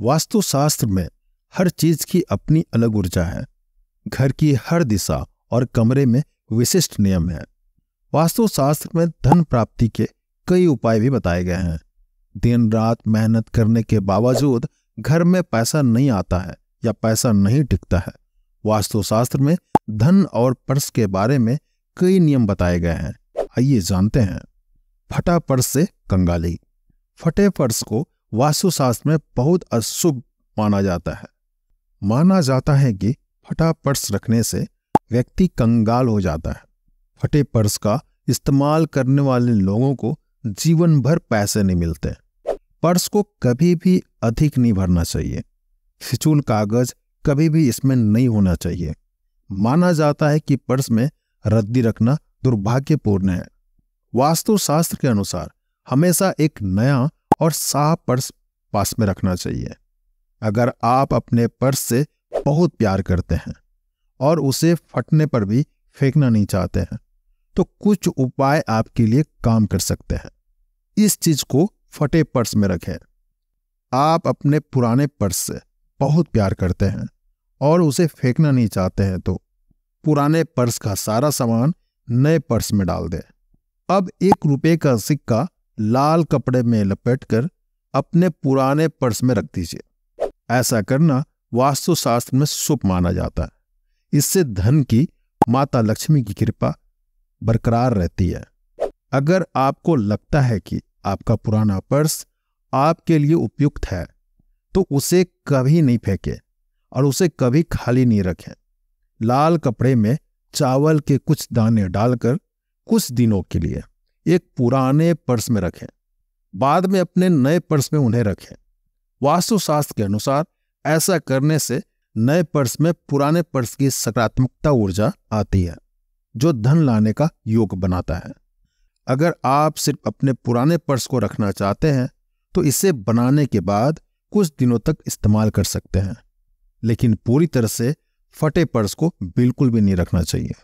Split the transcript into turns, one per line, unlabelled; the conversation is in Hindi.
वास्तुशास्त्र में हर चीज़ की अपनी अलग ऊर्जा है। घर की हर दिशा और कमरे में विशिष्ट नियम है। वास्तुशास्त्र में धन प्राप्ति के कई उपाय भी बताए गए हैं। दिन रात मेहनत करने के बावजूद घर में पैसा नहीं आता है या पैसा नहीं टिकता है। वास्तुशास्त्र में धन और पर्स के बारे में कई नियम बताए गए हैं। आइए जानते हैं। फटा पर्स से कंगाली। फटे पर्स को वास्तुशास्त्र में बहुत अशुभ माना जाता है। माना जाता है कि फटा पर्स रखने से व्यक्ति कंगाल हो जाता है। फटे पर्स का इस्तेमाल करने वाले लोगों को जीवन भर पैसे नहीं मिलते। पर्स को कभी भी अधिक नहीं भरना चाहिए। फिचूल कागज़ कभी भी इसमें नहीं होना चाहिए। माना जाता है कि पर्स में रद्दी रखना दुर्भाग्यपूर्ण है। वास्तुशास्त्र के अनुसार हमेशा एक नया और साफ़ पर्स पास में रखना चाहिए। अगर आप अपने पर्स से बहुत प्यार करते हैं और उसे फटने पर भी फेंकना नहीं चाहते हैं तो कुछ उपाय आपके लिए काम कर सकते हैं। इस चीज़ को फटे पर्स में रखें। आप अपने पुराने पर्स से बहुत प्यार करते हैं और उसे फेंकना नहीं चाहते हैं तो पुराने पर्स का सारा सामान नए पर्स में डाल दें। अब एक रुपए का सिक्का लाल कपड़े में लपेटकर अपने पुराने पर्स में रख दीजिए। ऐसा करना वास्तुशास्त्र में शुभ माना जाता है। इससे धन की, माता लक्ष्मी की कृपा बरकरार रहती है। अगर आपको लगता है कि आपका पुराना पर्स आपके लिए उपयुक्त है तो उसे कभी नहीं फेंके और उसे कभी खाली नहीं रखें। लाल कपड़े में चावल के कुछ दाने डालकर कुछ दिनों के लिए। एक पुराने पर्स में रखें। बाद में अपने नए पर्स में उन्हें रखें। वास्तुशास्त्र के अनुसार ऐसा करने से नए पर्स में पुराने पर्स की सकारात्मकता ऊर्जा आती है, जो धन लाने का योग बनाता है। अगर आप सिर्फ़ अपने पुराने पर्स को रखना चाहते हैं तो इसे बनाने के बाद कुछ दिनों तक इस्तेमाल कर सकते हैं। लेकिन पूरी तरह से फटे पर्स को बिल्कुल भी नहीं रखना चाहिए।